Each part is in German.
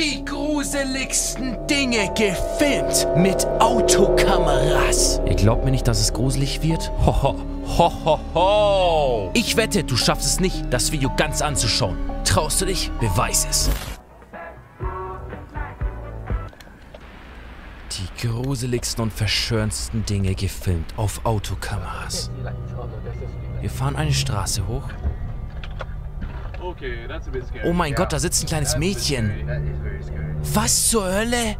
Die gruseligsten Dinge gefilmt mit Autokameras. Ihr glaubt mir nicht, dass es gruselig wird? Hoho, ho, ho, ho. Ich wette, du schaffst es nicht, das Video ganz anzuschauen. Traust du dich? Beweis es. Die gruseligsten und verschönsten Dinge gefilmt auf Autokameras. Wir fahren eine Straße hoch. Oh mein Gott, da sitzt ein kleines Mädchen. Was zur Hölle?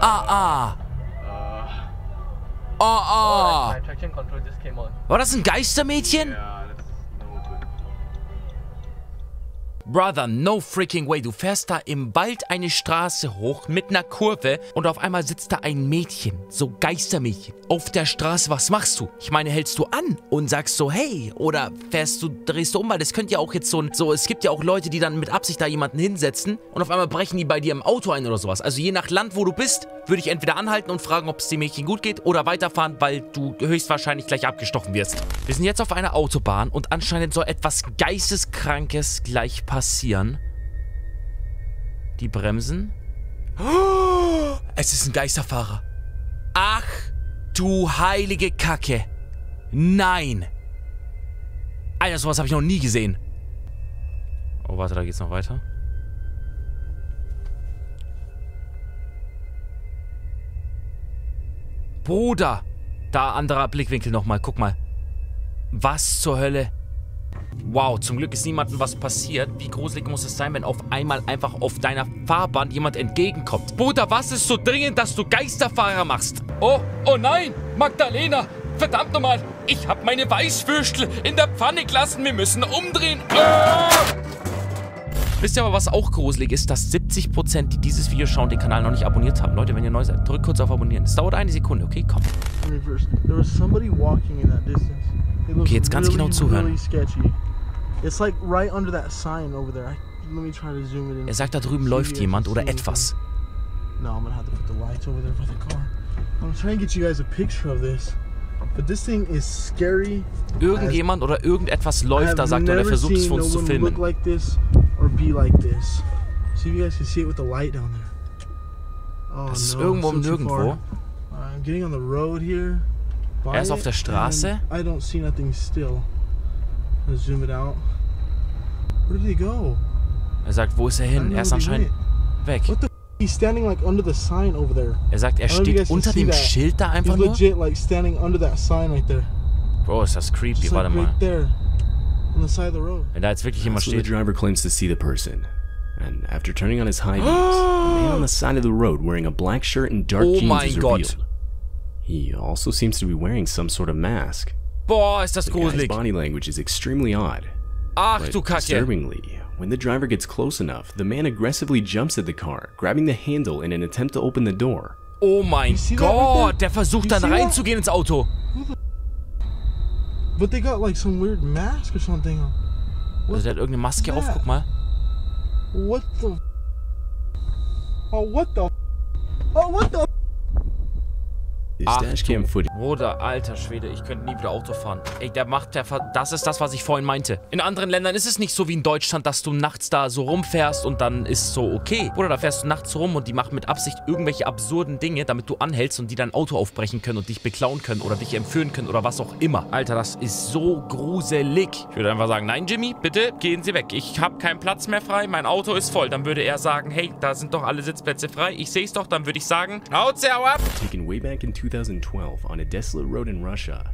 Ah, ah. Ah, ah. War das ein Geistermädchen? Brother, no freaking way. Du fährst da im Wald eine Straße hoch mit einer Kurve und auf einmal sitzt da ein Mädchen, so Geistermädchen, auf der Straße. Was machst du? Ich meine, hältst du an und sagst so, hey, oder fährst du, drehst du um, weil das könnte ja auch jetzt so, so, es gibt ja auch Leute, die dann mit Absicht da jemanden hinsetzen und auf einmal brechen die bei dir im Auto ein oder sowas. Also je nach Land, wo du bist, würde ich entweder anhalten und fragen, ob es dem Mädchen gut geht oder weiterfahren, weil du höchstwahrscheinlich gleich abgestochen wirst. Wir sind jetzt auf einer Autobahn und anscheinend soll etwas Geisteskrankes gleich passieren. Die bremsen. Es ist ein Geisterfahrer. Ach, du heilige Kacke. Nein. Alter, sowas habe ich noch nie gesehen. Oh, warte, da geht's noch weiter. Bruder. Da anderer Blickwinkel nochmal. Guck mal. Was zur Hölle? Wow, zum Glück ist niemandem was passiert. Wie gruselig muss es sein, wenn auf einmal einfach auf deiner Fahrbahn jemand entgegenkommt? Bruder, was ist so dringend, dass du Geisterfahrer machst? Oh, oh nein, Magdalena, verdammt nochmal, ich hab meine Weißwürstel in der Pfanne gelassen, wir müssen umdrehen. Ah! Wisst ihr aber, was auch gruselig ist, dass 70%, die dieses Video schauen, den Kanal noch nicht abonniert haben. Leute, wenn ihr neu seid, drückt kurz auf Abonnieren. Es dauert eine Sekunde, okay? Komm. Okay, jetzt ganz genau zuhören. Er sagt, da drüben läuft jemand oder etwas. Irgendjemand oder irgendetwas läuft da, sagt er, und er versucht es für uns zu filmen. Das ist irgendwo im Nirgendwo. Er ist auf der Straße. Er sagt, wo ist er hin? Er ist anscheinend weg. Er sagt, er steht unter dem Schild da einfach nur. Bro, ist das creepy. Warte mal. Wenn da jetzt wirklich jemand steht. The driver claims to see the person. And after turning on his high beams, a man on the side of the road wearing a black shirt and dark oh jeans is revealed. Gott. He also seems to be wearing some sort of mask. Boah, ist das the gruselig. guy's body language is extremely odd. Ach but du Kacke. disturbingly, when the driver gets close enough, the man aggressively jumps at the car, grabbing the handle in an attempt to open the door. Oh mein see Gott, der versucht dann reinzugehen ins Auto. But they got like some weird mask or something. Also What, der hat irgendeine Maske auf, that? guck mal. what the? Oh, what the? Oh, what the? This Ach dashcam du footage Bruder, alter Schwede, ich könnte nie wieder Auto fahren. Ey, der macht der Ver Das ist das, was ich vorhin meinte. In anderen Ländern ist es nicht so wie in Deutschland, dass du nachts da so rumfährst und dann ist so okay. Bruder, da fährst du nachts rum und die machen mit Absicht irgendwelche absurden Dinge, damit du anhältst und die dein Auto aufbrechen können und dich beklauen können oder dich entführen können oder was auch immer. Alter, das ist so gruselig. Ich würde einfach sagen, nein, Jimmy, bitte gehen Sie weg. Ich habe keinen Platz mehr frei, mein Auto ist voll. Dann würde er sagen, hey, da sind doch alle Sitzplätze frei. Ich sehe es doch, dann würde ich sagen, haut sie ab. taken way back in 2012 on a desolate road in Russia.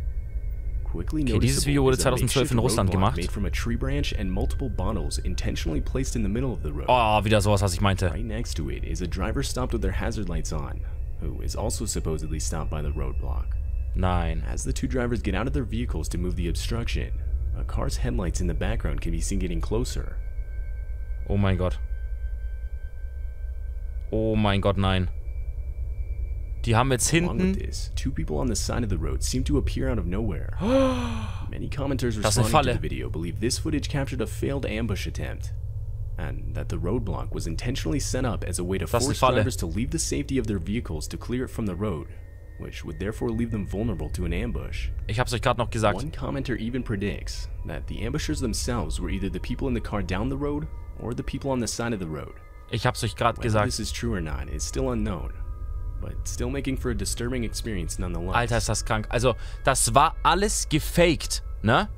Quickly Okay, dieses Video wurde 2012 in Russland gemacht. Made from a tree branch and multiple bottles intentionally placed in the middle of the road. Ah, oh, wieder sowas, was ich meinte. Right next to it is a driver stopped with their hazard lights on, who is also supposedly stopped by the roadblock. Nein. As the two drivers get out of their vehicles to move the obstruction, a car's headlights in the background can be seen getting closer. Oh mein Gott. Oh mein Gott, nein. Die haben jetzt hinten... this, two people on the side of the road seem to appear out of nowhere. Many commenters Das ist eine responding to the video believe this footage captured a failed ambush attempt, and that the roadblock was intentionally set up as a way to force drivers to leave the safety of their vehicles to clear it from the road, which would therefore leave them vulnerable to an ambush. Ich hab's euch gerade noch gesagt. One commenter even predicts that the ambushers themselves were either the people in the car down the road or the people on the side of the road. Ich hab's euch gerade Whether this is true or not is still unknown, Alter, ist das krank. Also, das war alles gefaked, ne?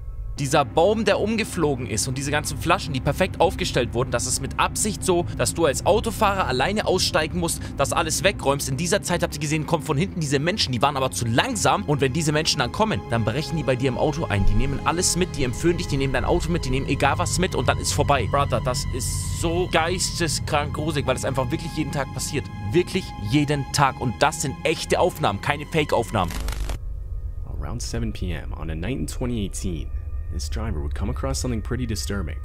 Dieser Baum, der umgeflogen ist und diese ganzen Flaschen, die perfekt aufgestellt wurden, das ist mit Absicht so, dass du als Autofahrer alleine aussteigen musst, das alles wegräumst. In dieser Zeit habt ihr gesehen, kommen von hinten diese Menschen, die waren aber zu langsam. Und wenn diese Menschen dann kommen, dann brechen die bei dir im Auto ein. Die nehmen alles mit, die entführen dich, die nehmen dein Auto mit, die nehmen egal was mit und dann ist vorbei. Brother, das ist so geisteskrank gruselig, weil es einfach wirklich jeden Tag passiert. Wirklich jeden Tag. Und das sind echte Aufnahmen, keine Fake-Aufnahmen. Around 7 p.m. on a night in 2018, this driver would come across something pretty disturbing.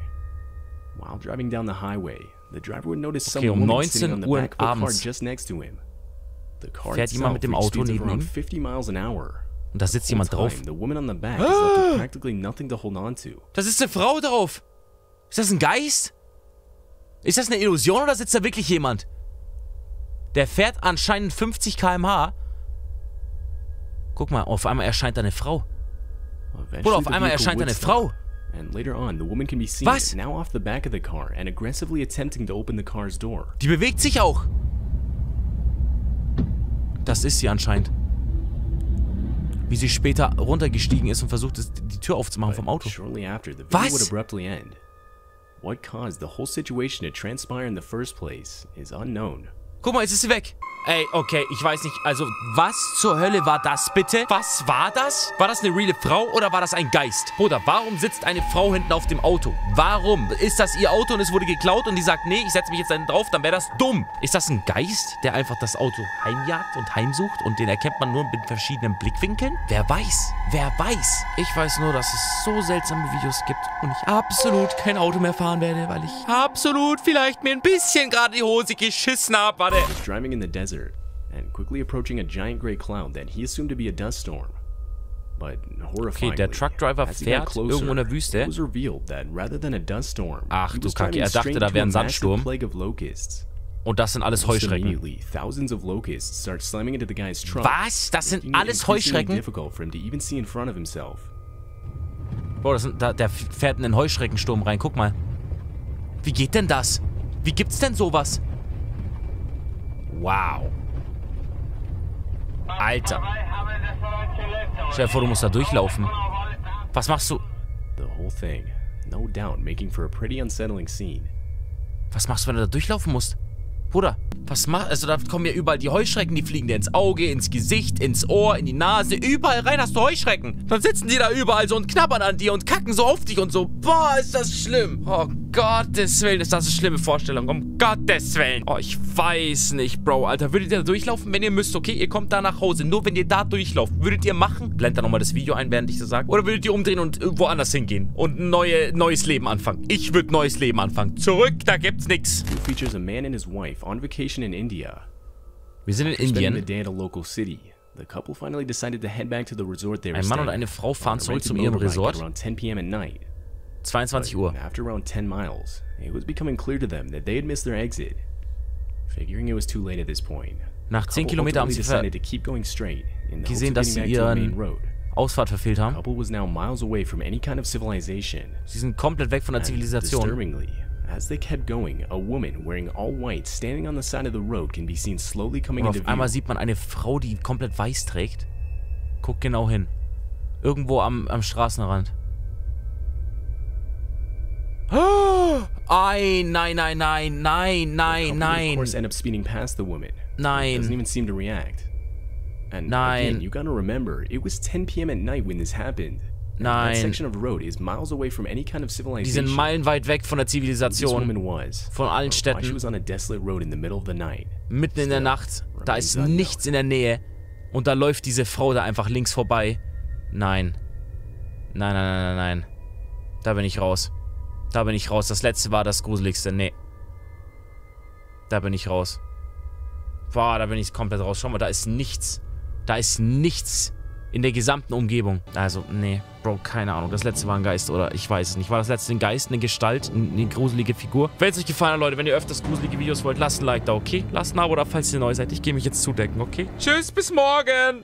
While driving down the highway, the driver would notice some Okay, um woman sitting 19 on the Uhr back of a car just next to him. The car Fährt jemand mit dem Auto neben ihm? 50 miles an hour. Und da sitzt jemand drauf. the woman on the back practically nothing to hold on to. Das ist eine Frau drauf. Ist das ein Geist? Ist das eine Illusion oder sitzt da wirklich jemand? Der fährt anscheinend 50 km/h. Guck mal, auf einmal erscheint da eine Frau. Bruder, auf einmal erscheint eine Frau. Was? Die bewegt sich auch. Das ist sie anscheinend. Wie sie später runtergestiegen ist und versucht ist, die Tür aufzumachen vom Auto. Was? would abruptly end. What caused the whole situation to transpire in the first place is unknown. Guck mal, jetzt ist sie weg. Ey, okay, ich weiß nicht. Also, was zur Hölle war das bitte? Was war das? War das eine reale Frau oder war das ein Geist? Bruder, warum sitzt eine Frau hinten auf dem Auto? Warum? Ist das ihr Auto und es wurde geklaut und die sagt, nee, ich setze mich jetzt da drauf, dann wäre das dumm. Ist das ein Geist, der einfach das Auto heimjagt und heimsucht und den erkennt man nur mit verschiedenen Blickwinkeln? Wer weiß? Wer weiß? Ich weiß nur, dass es so seltsame Videos gibt und ich absolut kein Auto mehr fahren werde, weil ich absolut vielleicht mir ein bisschen gerade die Hose geschissen habe. Warte. was driving in the desert and quickly approaching a giant gray cloud that he assumed to be a dust storm. But horrifyingly, der Truck Driver as he got fährt closer, irgendwo in der Wüste. was revealed that rather than a dust storm, Ach, du Kacke, er dachte, da wäre a ein Sandsturm. plague of locusts. Und das sind alles Heuschrecken. Was? Das sind alles Heuschrecken? Bro, das sind, da, der fährt in den Heuschreckensturm rein. Guck mal. Wie geht denn das? Wie gibt's denn sowas? Wow. Alter. Stell dir vor, du musst da durchlaufen. Was machst du? The whole thing, no doubt, making for a pretty unsettling scene. Was machst du, wenn du da durchlaufen musst? Bruder, was machst Also da kommen ja überall die Heuschrecken, die fliegen dir ins Auge, ins Gesicht, ins Ohr, in die Nase. Überall rein hast du Heuschrecken. Dann sitzen die da überall so und knabbern an dir und kacken so auf dich und so. Boah, ist das schlimm. Oh Gottes Willen, ist das eine schlimme Vorstellung. Um Gottes Willen. Oh, ich weiß nicht, Bro. Alter, würdet ihr da durchlaufen, wenn ihr müsst? Okay, ihr kommt da nach Hause. Nur wenn ihr da durchlauft. Würdet ihr machen? Blend da nochmal das Video ein, während ich das sage. Oder würdet ihr umdrehen und äh, woanders hingehen? Und ein neue, neues Leben anfangen? Ich würde neues Leben anfangen. Zurück, da gibt's nix. Features a man and his wife on vacation in India. Wir sind in the Indien. day at a local city, the couple finally decided to head back to the resort they were Ein Mann und eine Frau fahren zurück zu ihrem Resort. at around 10 p.m. at night. 22 But Uhr. After around 10 miles, it was becoming clear to them that they had missed their exit. Figuring it was too late at this point, Nach the 10 couple Kilometer haben sie ver decided to keep going straight in the hopes gesehen, dass sie ihren. Ausfahrt verfehlt haben. couple was now miles away from any kind of civilization. Sie sind komplett weg von der Zivilisation. disturbingly, as they kept going, a woman wearing all white standing on the side of the road can be seen slowly coming Und into auf view. einmal sieht man eine Frau, die komplett weiß trägt. Guck genau hin. Irgendwo am, am Straßenrand. Ei, nein, nein, nein, nein, nein, couple would, Of nein. course, end up speeding past the woman. Nein. Doesn't even seem to react. And Nein. again, you gotta remember, it was 10 p.m. at night when this happened. Nein. That section of road is miles away from any kind of Die civilization. sind meilenweit weg von der This Zivilisation. woman was. Von allen or Why she Städten. was on a desolate road in the middle of the night. Mitten in der Nacht. Da ist nichts in der Nähe. Und da läuft diese Frau da einfach links vorbei. Nein. Nein, nein, nein, nein, nein. Da bin ich raus. Da bin ich raus. Das letzte war das gruseligste. Nee. Da bin ich raus. Boah, da bin ich komplett raus. Schau mal, da ist nichts. Da ist nichts in der gesamten Umgebung. Also, nee, Bro, keine Ahnung. Das letzte war ein Geist oder ich weiß es nicht. War das letzte ein Geist, eine Gestalt, eine gruselige Figur? Wenn es euch gefallen hat, Leute, wenn ihr öfters gruselige Videos wollt, lasst ein Like da, okay? Lasst ein Abo da, falls ihr neu seid. Ich gehe mich jetzt zudecken, okay? Tschüss, bis morgen!